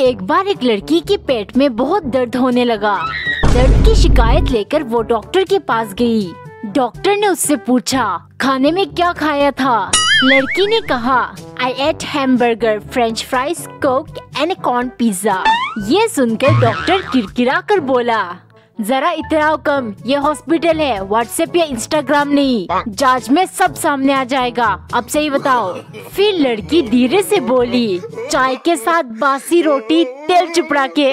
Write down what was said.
एक बार एक लड़की के पेट में बहुत दर्द होने लगा। दर्द की शिकायत लेकर वो डॉक्टर के पास गई। डॉक्टर ने उससे पूछा, खाने में क्या खाया था? लड़की ने कहा I ate hamburger French fries coke and corn pizza ये सुनकर डॉक्टर किरकिरा कर बोला जरा इतराव कम। ये हॉस्पिटल है व्हाट्सएप या इंस्टाग्राम नहीं। जाँच में सब सामने आ जाएगा। अब सही बताओ, फिर लड़की धीरे से बोली, चाय के साथ बासी रोटी, तेल चिपड़ा के।